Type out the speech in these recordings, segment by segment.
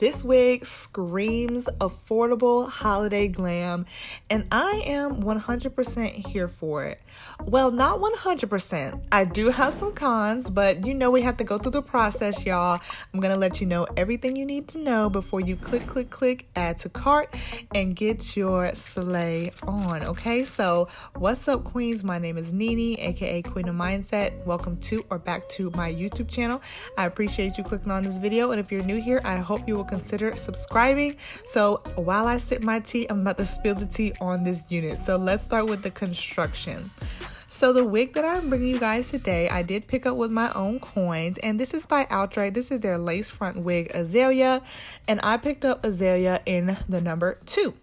This wig screams affordable holiday glam, and I am 100% here for it. Well, not 100%. I do have some cons, but you know we have to go through the process, y'all. I'm gonna let you know everything you need to know before you click, click, click, add to cart, and get your sleigh on. Okay, so what's up, Queens? My name is Nini, aka Queendom Mindset. Welcome to or back to my YouTube channel. I appreciate you clicking on this video, and if you're new here, I hope you will consider subscribing. So while I sip my tea, I'm about to spill the tea on this unit. So let's start with the construction. So the wig that I'm bringing you guys today, I did pick up with my own coins, and this is by Outre. This is their lace front wig Azalia, and I picked up Azalia in the number two.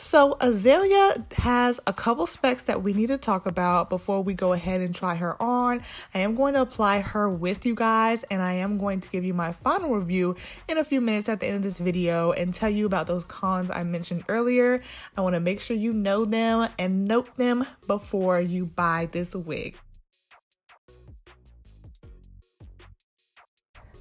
So Azalia has a couple specs that we need to talk about before we go ahead and try her on. I am going to apply her with you guys and I am going to give you my final review in a few minutes at the end of this video and tell you about those cons I mentioned earlier. I want to make sure you know them and note them before you buy this wig.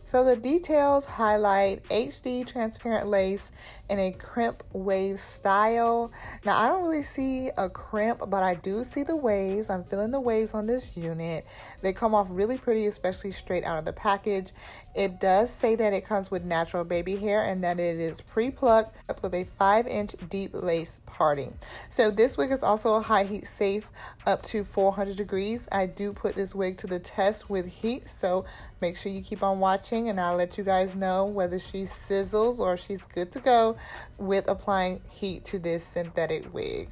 So the details highlight HD transparent lace in a crimp wave style. Now I don't really see a crimp, but I do see the waves. I'm feeling the waves on this unit. They come off really pretty, especially straight out of the package. It does say that it comes with natural baby hair and that it is pre-plucked with a 5 inch deep lace parting. So this wig is also a high heat safe up to 400 degrees. I do put this wig to the test with heat, so make sure you keep on watching and I'll let you guys know whether she sizzles or she's good to go with applying heat to this synthetic wig.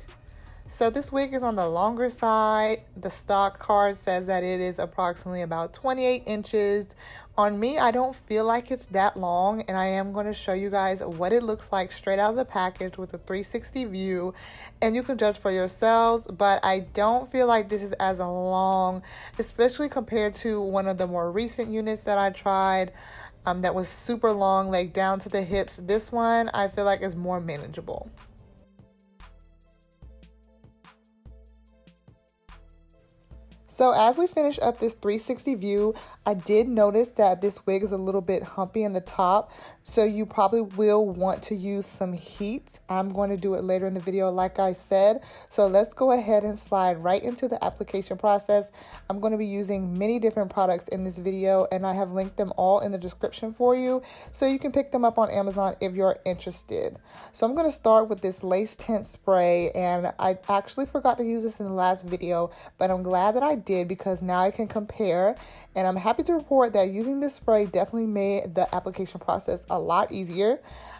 So this wig is on the longer side. The stock card says that it is approximately about 28 inches. On me, I don't feel like it's that long and I am going to show you guys what it looks like straight out of the package with a 360 view and you can judge for yourselves, but I don't feel like this is as long, especially compared to one of the more recent units that I tried. Um, that was super long, like down to the hips. This one I feel like is more manageable. So as we finish up this 360 view, I did notice that this wig is a little bit humpy in the top. So you probably will want to use some heat. I'm going to do it later in the video like I said. So let's go ahead and slide right into the application process. I'm going to be using many different products in this video and I have linked them all in the description for you. So you can pick them up on Amazon if you're interested. So I'm going to start with this lace tint spray and I actually forgot to use this in the last video, but I'm glad that I did because now I can compare. And I'm happy to report that using this spray definitely made the application process a lot easier.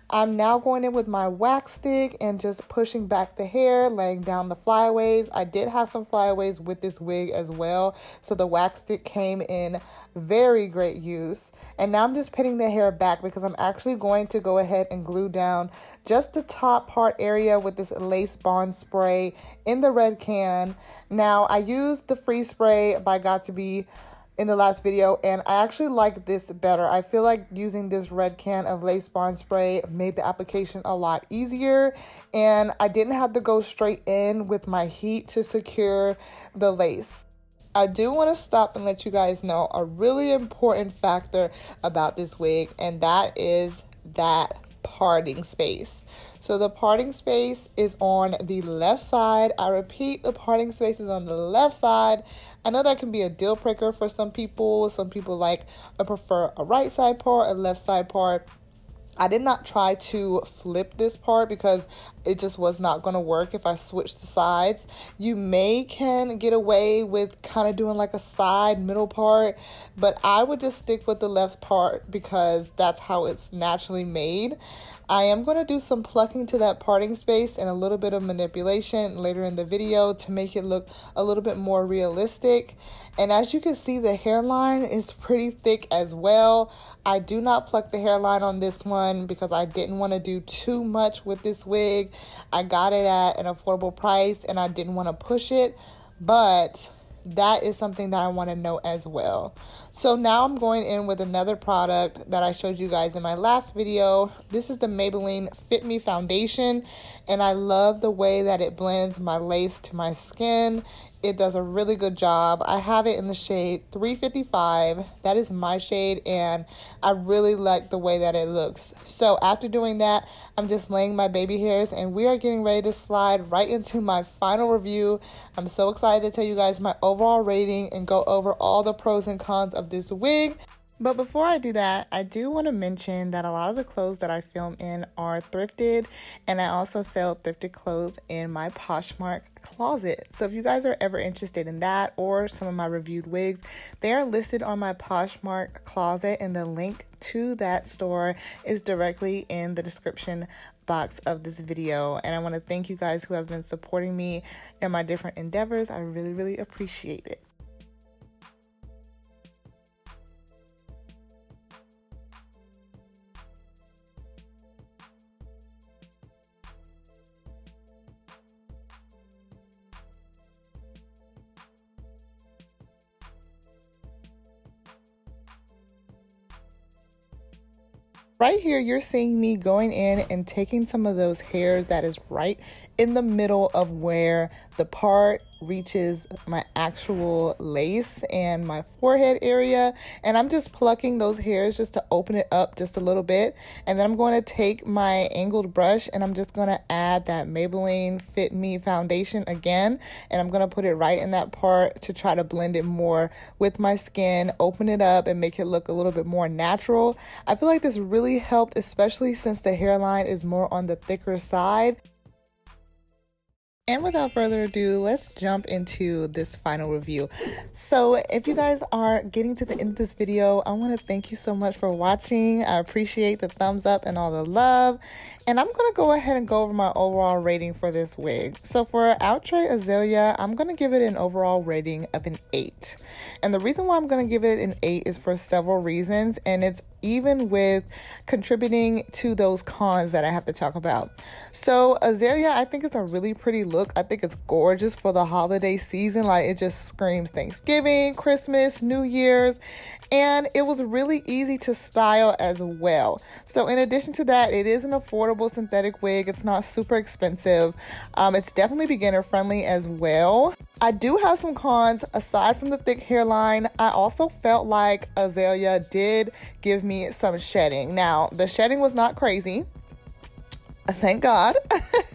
I'm now going in with my wax stick and just pushing back the hair, laying down the flyaways. I did have some flyaways with this wig as well, so the wax stick came in very great use. And now I'm just pinning the hair back because I'm actually going to go ahead and glue down just the top part area with this lace bond spray in the red can. Now I used the freeze spray by Got 2b in the last video and I actually like this better. I feel like using this red can of lace bond spray made the application a lot easier and I didn't have to go straight in with my heat to secure the lace. I do want to stop and let you guys know a really important factor about this wig and that is that parting space. So the parting space is on the left side. I repeat, the parting space is on the left side. I know that can be a deal breaker for some people. Some people like I prefer a right side part, a left side part. I did not try to flip this part because it just was not going to work if I switched the sides. You may can get away with kind of doing like a side middle part, but I would just stick with the left part because that's how it's naturally made. I am going to do some plucking to that parting space and a little bit of manipulation later in the video to make it look a little bit more realistic. And as you can see, the hairline is pretty thick as well. I do not pluck the hairline on this one because I didn't want to do too much with this wig. I got it at an affordable price and I didn't want to push it, but that is something that I want to know as well. So now I'm going in with another product that I showed you guys in my last video. This is the Maybelline Fit Me Foundation and I love the way that it blends my lace to my skin. It does a really good job. I have it in the shade 355. That is my shade and I really like the way that it looks. So after doing that, I'm just laying my baby hairs and we are getting ready to slide right into my final review. I'm so excited to tell you guys my overall rating and go over all the pros and cons of this wig. But before I do that, I do want to mention that a lot of the clothes that I film in are thrifted, and I also sell thrifted clothes in my Poshmark closet. So if you guys are ever interested in that or some of my reviewed wigs, they are listed on my Poshmark closet, and the link to that store is directly in the description box of this video. And I want to thank you guys who have been supporting me in my different endeavors. I really, really appreciate it. Right here, you're seeing me going in and taking some of those hairs that is right in the middle of where the part reaches my actual lace and my forehead area. And I'm just plucking those hairs just to open it up just a little bit. And then I'm going to take my angled brush and I'm just going to add that Maybelline Fit Me foundation again. And I'm going to put it right in that part to try to blend it more with my skin, open it up and make it look a little bit more natural. I feel like this really helped, especially since the hairline is more on the thicker side. And without further ado, let's jump into this final review. So if you guys are getting to the end of this video, I want to thank you so much for watching. I appreciate the thumbs up and all the love. And I'm going to go ahead and go over my overall rating for this wig. So for Outre Azalia, I'm going to give it an overall rating of an 8. And the reason why I'm going to give it an 8 is for several reasons. And it's even with contributing to those cons that I have to talk about. So Azalia, I think it's a really pretty look. I think it's gorgeous for the holiday season. Like it just screams Thanksgiving, Christmas, New Year's, and it was really easy to style as well. So, in addition to that, it is an affordable synthetic wig. It's not super expensive. Um, it's definitely beginner friendly as well. I do have some cons aside from the thick hairline. I also felt like Azalia did give me some shedding. Now, the shedding was not crazy. Thank God.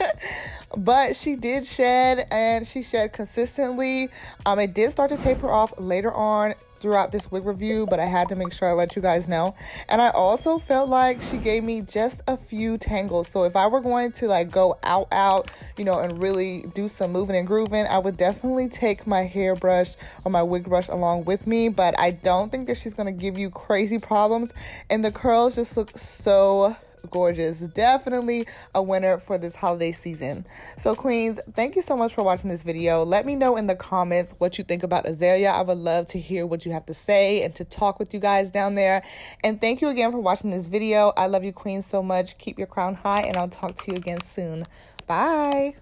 but she did shed and she shed consistently. Um, it did start to taper off later on throughout this wig review, but I had to make sure I let you guys know. And I also felt like she gave me just a few tangles. So if I were going to like go out, out, you know, and really do some moving and grooving, I would definitely take my hairbrush or my wig brush along with me. But I don't think that she's to give you crazy problems. And the curls just look so gorgeous. Definitely a winner for this holiday season. So, Queens, thank you so much for watching this video. Let me know in the comments what you think about Azalia. I would love to hear what you have to say and to talk with you guys down there. And thank you again for watching this video. I love you, Queens, so much. Keep your crown high, and I'll talk to you again soon. Bye.